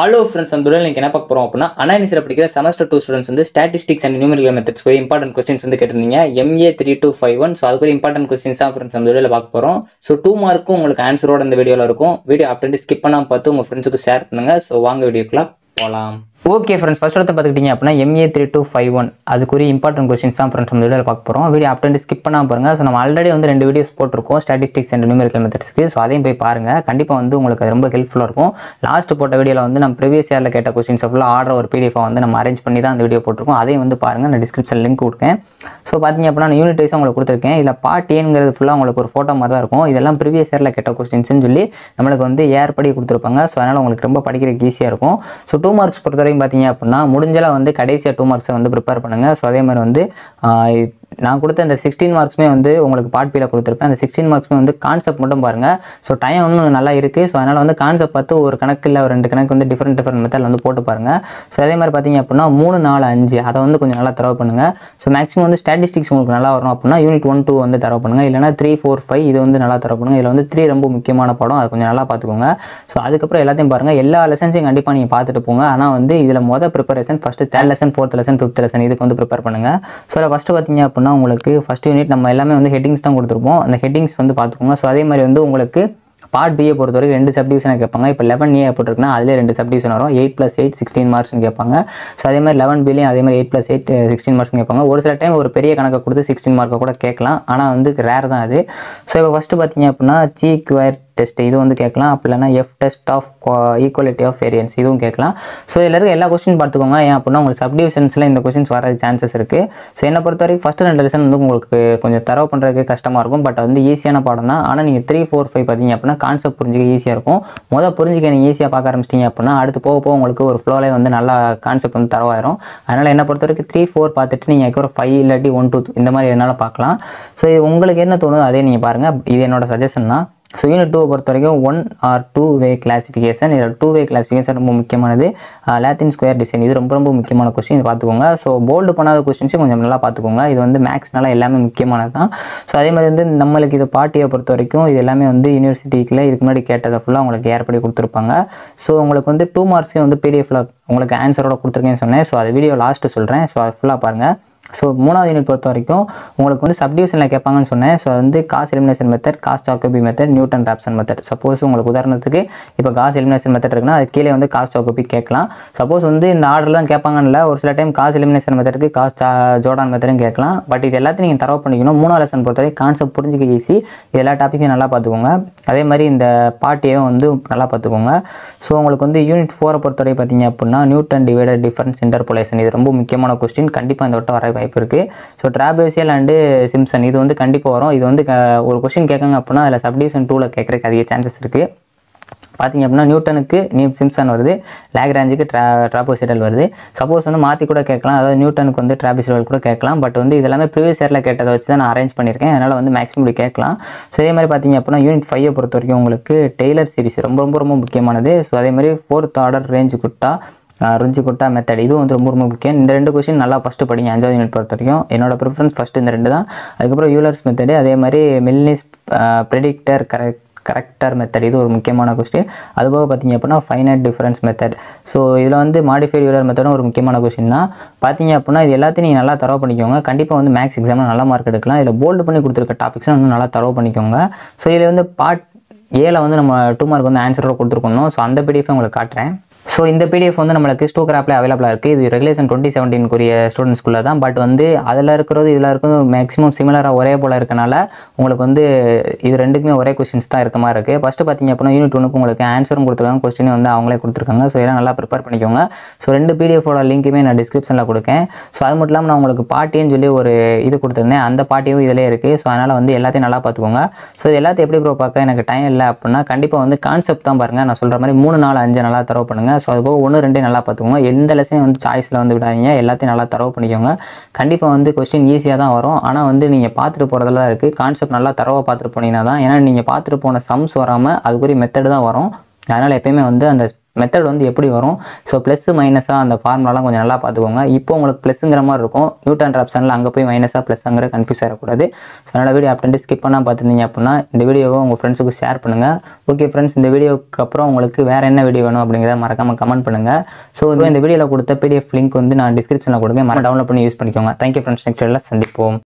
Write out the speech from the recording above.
Hello friends அந்த துறையில் என்ன பார்க்க போகிறோம் அப்படின்னா அனானிசில் படிக்கிற செமஸ்டர் டூ ஸ்டூடெண்ட்ஸ் வந்து ஸ்டாட்டிஸ்டிக்ஸ் அண்ட் நியூமரிக்கல் மெத்தட்ஸ் ஒரு இம்பார்ட்டன்ட் கொஸ்டின்ஸ் வந்து கேட்டிருந்தீங்க. MA three two five one so அதுக்கு ஒரு இம்பார்ட்டன்ட் கொஸ்டின்ஸ் தான் ஃப்ரெண்ட்ஸ் அந்த வீடியோவில் பார்க்க போகிறோம் ஸோ டூ மார்க்கும் உங்களுக்கு ஆன்சரோட இந்த வீடியோவில் இருக்கும். வீடியோ அப்படின்ட்டு ஸ்கிப் பண்ணாமல் பார்த்து உங்கள் ஃப்ரெண்ட்ஸுக்கு ஷேர் பண்ணுங்க. ஸோ வாங்க வீடியோக்குள்ள போகலாம் ஓகே ஃப்ரெண்ட்ஸ் ஃபஸ்ட் எடுத்து பார்த்துக்கிட்டீங்க அப்படின்னா MA three two five one அதுக்குரிய இம்பார்ட்டன்ட் கொஸ்டின்ஸ் தான் ஃப்ரெண்ட்ஸ் நம்ம வீடியோவில் பார்க்க போகிறோம் வீடியோ அப்படின்ட்டு ஸ்கிப் பண்ணால் பாருங்க. ஸோ நம்ம ஆல்ரெடி வந்து ரெண்டு வீடியோஸ் போட்டிருக்கோம். ஸ்டாட்டிஸ்டிக்ஸ் அண்ட் நியூமரிக்கல் மெத்தட்ஸ்க்கு ஸோ அதையும் போய் பாருங்கள் கண்டிப்பாக வந்து உங்களுக்கு ரொம்ப ஹெல்ப்ஃபுல்லாக இருக்கும். லாஸ்ட் போட்ட வீடியோவில் வந்து நம்ம ப்ரீவியஸ் இயரில் கேட்ட கொஸ்டின்ஸ் ஃபுல்லாக ஆர்டர் ஒரு பிடிஎஃபாக வந்து நம்ம அரேஞ்ச் பண்ணி தான் அந்த வீடியோ போட்டிருக்கோம். அதையும் வந்து பாருங்கள் நான் டிஸ்கிரிப்ஷன் லிங்க் கொடுக்கேன். ஸோ பார்த்தீங்க அப்படின்னா நான் யூனிட் வைஸ் உங்களுக்கு கொடுத்துருக்கேன். இதில் பார்ட் ஏங்கிறது ஃபுல்லாக உங்களுக்கு ஒரு ஃபோட்டோ மாதிரி தான் இருக்கும். இதெல்லாம் ப்ரீவியஸ் இயரில் கேட்ட கொஸ்டின்ஸ்னு சொல்லி நம்மளுக்கு வந்து ஏர் படி கொடுத்துருப்பாங்க. ஸோ அதனால் உங்களுக்கு ரொம்ப படிக்கிறதுக்கு ஈஸியாக இருக்கும். ஸோ டூ மார்க்ஸ் பொறுத்தவரை வரைக்கும் பார்த்தீங்க அப்படின்னா முடிஞ்சளவு வந்து கடைசியாக டூ மார்க்ஸை வந்து ப்ரிப்பேர் பண்ணுங்கள் ஸோ அதே மாதிரி வந்து நான் கொடுத்த அந்த சிக்ஸ்டீன் மார்க்ஸுமே வந்து உங்களுக்கு பார்ட் பியில் கொடுத்துருப்பேன். அந்த சிக்ஸ்டீன் மார்க்ஸுமே வந்து கான்செப்ட் மட்டும் பாருங்கள் ஸோ டைம் இன்னும் நல்லா இருக்குது ஸோ அதனால் வந்து கான்செப்ட் பார்த்து ஒரு கணக்கு இல்லை ஒரு ரெண்டு கணக்கு வந்து டிஃப்ரெண்ட் டிஃப்ரெண்ட் மெத்தடில் வந்து போட்டு பாருங்கள் ஸோ அதே மாதிரி பார்த்தீங்க அப்படின்னா மூணு நாலு அஞ்சு அதை வந்து கொஞ்சம் நல்லா தரவு பண்ணுங்கள் ஸோ மேக்ஸிமம் வந்து ஸ்டாட்டிஸ்டிக்ஸ் உங்களுக்கு நல்லா வரும் அப்படின்னா யூனிட் ஒன் டூ வந்து தரவு பண்ணுங்கள் இல்லைனா த்ரீ ஃபோர் ஃபைவ் இது வந்து நல்லா தரவு பண்ணுங்கள் இதில் வந்து த்ரீ ரொம்ப முக்கியமான படம். அது கொஞ்சம் நல்லா பார்த்துக்கோங்க. ஸோ அதுக்கப்புறம் எல்லாத்தையும் பாருங்கள் எல்லா லெசன்ஸையும் கண்டிப்பாக நீங்கள் பார்த்துட்டு போங்க. ஆனால் வந்து இதில் மொதல் preparation first third lesson fourth lesson fifth lesson இதுக்கு வந்து ப்ரிப்பேர் பண்ணுங்கள் ஸோ ஃபஸ்ட்டு பார்த்தீங்க அப்படின்னா உங்களுக்கு ஃபஸ்ட் யூனிட் நம்ம எல்லாமே வந்து ஹெட்டிங்ஸ் தான் கொடுத்துருப்போம். அந்த ஹெட்டிங்ஸ் வந்து பார்த்துக்கோங்க. ஸோ அதே மாதிரி வந்து உங்களுக்கு பார்ட் பிஏ பொறுத்தவரைக்கும் ரெண்டு சப்டிவிஷனை கேட்பாங்க. இப்போ லெவன் ஏ போட்டிருக்குன்னா அதிலே ரெண்டு சப்டிவிஷன் வரும். எயிட் ப்ளஸ் எயிட் சிக்ஸ்டீன் மார்க்ஸ்னு கேட்பாங்க. ஸோ அதே மாதிரி லெவன் பிலையும் அதே மாதிரி eight plus eight sixteen marks கேட்பாங்க. ஒரு சில டைம் ஒரு பெரிய கணக்கை கொடுத்து சிக்ஸ்டீன் மார்க்கை கூட கேட்கலாம். ஆனால் வந்து ரேர் தான் அது. ஸோ இப்போ ஃபஸ்ட்டு பார்த்தீங்க அப்படின்னா சீக் வயர் டெஸ்ட் இது வந்து கேட்கலாம். அப்படி இல்லைனா F test of equality of variance இதுவும் கேட்கலாம். ஸோ இதில் இருக்க எல்லா கொஸ்டின் பார்த்துக்கோங்க. ஏன் அப்படின்னா உங்களுக்கு சப்டிவிஷன்ஸில் இந்த கொஸ்டின்ஸ் வர சான்சஸ் இருக்குது ஸோ என்னை பொறுத்த வரைக்கும் ஃபஸ்ட்டு ரெண்டு லெசன் வந்து உங்களுக்கு கொஞ்சம் தரவு பண்ணுறதுக்கு கஷ்டமாக இருக்கும். பட் வந்து ஈஸியான பாடம் தான். ஆனால் நீங்கள் த்ரீ ஃபோர் ஃபைவ் பார்த்தீங்க அப்படின்னா கான்செப்ட் புரிஞ்சிக்க ஈஸியாக இருக்கும். மொதல் புரிஞ்சிக்க நீங்கள் ஈஸியாக பார்க்க ஆரம்பிச்சிட்டிங்க அப்படின்னா அடுத்து போக போக உங்களுக்கு ஒரு ஃப்ளோலே வந்து நல்லா கான்செப்ட் வந்து தரவாயிரும் அதனால் என்னை பொறுத்த வரைக்கும் த்ரீ ஃபோர் பார்த்துட்டு நீங்கள் ஒரு ஃபைவ் இல்லாட்டி ஒன் டூ இந்த மாதிரி என்னால் பார்க்கலாம். ஸோ இது உங்களுக்கு என்ன தோணுதோ அதே நீங்கள் பாருங்கள் இது என்னோட சஜஷன் தான். ஸோ யூனிட் டூவை பொறுத்த வரைக்கும் one or two way classification இதில் டூ வே கிளாஸிஃபிகேஷன் ரொம்ப முக்கியமானது. லேத்தின் ஸ்கொயர் டிசைன் இது ரொம்ப ரொம்ப முக்கியமான கொஸ்டின் பார்த்துக்கோங்க. ஸோ போல்டு பண்ணாத கொஸ்டின்ஸும் கொஞ்சம் நல்லா பார்த்துக்கோங்க. இது வந்து மேக்ஸ்னால எல்லாமே முக்கியமானது தான். ஸோ அதே மாதிரி வந்து நம்மளுக்கு இது பார்ட்டியை பொறுத்த வரைக்கும் இது எல்லாமே வந்து யூனிவர்சிட்டிக்கில் இதுக்கு முன்னாடி கேட்டதை ஃபுல்லாக உங்களுக்கு ஏற்படி கொடுத்துருப்பாங்க. ஸோ உங்களுக்கு வந்து டூ மார்க்ஸையும் வந்து பிடிஎஃபில் உங்களுக்கு ஆன்சரோட கொடுத்துருக்கேன்னு சொன்னேன். ஸோ அது வீடியோ லாஸ்ட்டு சொல்கிறேன் ஸோ அது ஃபுல்லாக பாருங்கள் ஸோ மூணாவது யூனிட் பொறுத்த வரைக்கும் உங்களுக்கு வந்து சப்டிவிஷனில் கேட்பாங்கன்னு சொன்னேன். ஸோ வந்து Gauss elimination method Gauss Jacobi method Newton Raphson method suppose உங்களுக்கு உதாரணத்துக்கு இப்போ காஸ் எலிமினேஷன் மெத்தட் இருக்குன்னா அது கீழே வந்து காஸ்ட் ஆக்குபி கேட்கலாம். சப்போஸ் வந்து இந்த ஆர்டர் தான் கேட்பாங்கன்னு ஒரு சில டைம் காஸ் எலிமினேஷன் மெத்தடுக்கு காஸ்ட் ஜோடான் மெத்தடும் கேட்கலாம். பட் இது எல்லாத்தையும் நீங்கள் தரவு பண்ணிக்கணும். மூணாவது லெசன் பொறுத்தவரை கான்செப்ட் புரிஞ்சிக்க ஈஸி இது எல்லா டாப்பிக்கையும் நல்லா பார்த்துக்கோங்க. அதே மாதிரி இந்த பார்ட்டியும் வந்து நல்லா பார்த்துக்கோங்க. ஸோ உங்களுக்கு வந்து யூனிட் ஃபோரை பொறுத்தவரை பார்த்தீங்க அப்படின்னா நியூட்டன் டிவைடர் டிஃபரன்ஸ் இன்டர்போலேஷன் இது ரொம்ப முக்கியமான கொஸ்டின் கண்டிப்பாக இந்த வட்டம் வர வாய்ப்பு இருக்குது ஸோ ட்ராபேசியல் அண்டு சிம்சன் இது வந்து கண்டிப்பாக வரும். இது வந்து ஒரு கொஷின் கேட்காங்க அப்படின்னா அதில் சப்டிவிஷன் டூவில் கேட்குறதுக்கு அதிக சான்சஸ் இருக்குது பார்த்தீங்க அப்படின்னா நியூட்டனுக்கு நியூ சிம்சன் வருது. லேக்ராஞ்சுக்கு ட்ரா ட்ராபோசிடல் வருது. சப்போஸ் வந்து மாற்றி கூட கேட்கலாம். அதாவது நியூட்டனுக்கு வந்து ட்ராபிசிடல் கூட கேட்கலாம். பட் வந்து இது எல்லாமே ப்ரீவியஸ் இயரில் கேட்டதை வச்சு தான் நான் அரேஞ்ச் பண்ணியிருக்கேன். அதனால் வந்து மேக்ஸிமம் இப்படி கேட்கலாம். ஸோ அதே மாதிரி பார்த்தீங்க அப்படின்னா யூனிட் ஃபைவை பொறுத்த வரைக்கும் உங்களுக்கு டெய்லர் சீரிஸ் ரொம்ப ரொம்ப ரொம்ப முக்கியமானது. ஸோ அதே மாதிரி fourth order Runge Kutta Runge Kutta method இதுவும் வந்து ரொம்ப ரொம்ப முக்கியம். இந்த ரெண்டு கொஸ்டின் நல்லா ஃபஸ்ட்டு படிங்க. அஞ்சாவது யூனிட் பொறுத்த வரைக்கும். என்னோட ப்ரிஃபரன்ஸ் ஃபஸ்ட்டு இந்த ரெண்டு தான். அதுக்கப்புறம் யூலர்ஸ் மெத்தடு அதே மாதிரி Milne's predictor correct corrector method இது ஒரு முக்கியமான கொஸ்டின் அதுபோக பார்த்தீங்க அப்படின்னா ஃபைனைட் டிஃபரன்ஸ் மெத்தட் ஸோ இதில் வந்து மாடிஃபைட் யூலர் மெத்தடும் ஒரு முக்கியமான கொஸ்டின் தான். பார்த்தீங்க அப்படின்னா இது எல்லாத்தையும் நீங்கள் நல்லா தரவு பண்ணிக்கோங்க. கண்டிப்பாக வந்து மேக்ஸ் எக்ஸாமில் நல்ல மார்க் எடுக்கலாம். இதில் போல்டு பண்ணி கொடுத்துருக்க டாபிக்ஸ்லாம் இன்னும் நல்லா தரவு பண்ணிக்கோங்க. ஸோ இதில் வந்து பார்ட் ஏல வந்து நம்ம டூ மார்க் வந்து ஆன்சரோட கொடுத்துருக்கணும். ஸோ அந்த பிடிஎஃப் உங்களுக்கு காட்டுறேன். ஸோ இந்த பிடிஎஃப் வந்து நம்மளுக்கு ஸ்டோக்கர் ஆப்பில் அவைலபிளாக இருக்குது இது ரெகுலேஷன் டுவெண்ட்டி செவன்டீன்குரிய ஸ்டூடெண்ட்ஸ்குள்ளே தான் பட் வந்து அதில் இருக்கிறது இதில் இருக்கிறது மேக்ஸிமம் சிமிலராக ஒரே போல் இருக்கனால உங்களுக்கு வந்து இது ரெண்டுக்குமே ஒரே கொஸ்டின்ஸ் தான் இருக்க மாதிரி இருக்குது ஃபஸ்ட்டு பார்த்தீங்க அப்படின்னா யூனிட் ஒன்றுக்கு உங்களுக்கு ஆன்சரும் கொடுத்துருக்காங்க. கொஸ்டினும் வந்து அவங்களே கொடுத்துருக்காங்க. ஸோ இதெல்லாம் நல்லா ப்ரிப்பேர் பண்ணிக்கோங்க. ஸோ ரெண்டு பிடிஎஃபோட லிங்க்குமே நான் டிஸ்கிரிப்ஷனில் கொடுக்கேன். ஸோ அது மட்டும் இல்லாமல் நான் உங்களுக்கு பாட்டின்னு சொல்லி ஒரு இது கொடுத்துருந்தேன். அந்த பாட்டியும் இதிலே இருக்குது ஸோ அதனால் வந்து எல்லாத்தையும் நல்லா பார்த்துக்கோங்க. ஸோ இது எல்லாத்தையும் எப்படி ப்ரோ பார்க்க? எனக்கு டைம் இல்லை அப்படின்னா கண்டிப்பாக வந்து கான்செப்ட் தான் பாருங்கள் நான் சொல்கிற மாதிரி மூணு நாலு அஞ்சு நல்லா தரவு பண்ணுங்கள் ஸோ அது போக ஒன்று ரெண்டே நல்லா பார்த்துக்கோங்க. எந்த லெசனையும் வந்து சாய்ஸில் வந்து விடாதீங்க. எல்லாத்தையும் நல்லா தரவு பண்ணிக்கோங்க. கண்டிப்பாக வந்து கொஸ்டின் ஈஸியாக தான் வரும். ஆனால் வந்து நீங்கள் பார்த்துட்டு போகிறதெல்லாம் இருக்குது கான்செப்ட் நல்லா தரவாக பார்த்துட்டு போனீங்கன்னா தான். ஏன்னா நீங்கள் பார்த்துட்டு போன சம்ஸ் வராமல் அதுக்குரிய மெத்தடு தான் வரும். அதனால் எப்பயுமே வந்து அந்த மெத்தட் வந்து எப்படி வரும்? ஸோ ப்ளஸ் மைனஸாக அந்த ஃபார்முலாலாம் கொஞ்சம் நல்லா பார்த்துக்கோங்க. இப்போ உங்களுக்கு ப்ளஸ்ங்கிற மாதிரி இருக்கும். நியூட்டன் ஆப்ஷனில் அங்கே போய் மைனஸாக ப்ளஸ்ங்கிற கன்ஃபியூஸ் ஆகக்கூடாது ஸோ அதனால் வீடியோ அப்படின்ட்டு ஸ்கிப் பண்ணால் பார்த்துருந்தீங்க அப்படின்னா இந்த வீடியோவை உங்கள் ஃப்ரெண்ட்ஸுக்கு ஷேர் பண்ணுங்கள் ஓகே ஃப்ரெண்ட்ஸ் இந்த வீடியோக்கு அப்புறம் உங்களுக்கு வேறு என்ன வீடியோ வேணும் அப்படிங்கிறத மறக்காமல் கமெண்ட் பண்ணுங்கள் ஸோ இந்த வீடியோவில் கொடுத்த பிடிஎஃப் லிங்க் வந்து நான் டிஸ்கிரிப்ஷனில் கொடுங்க மறக்காம டவுன்லோட் பண்ணி யூஸ் பண்ணிக்கோங்க. தேங்க்யூ ஃப்ரெண்ட்ஸ் நெக்ஸ்ட் சந்திப்போம்.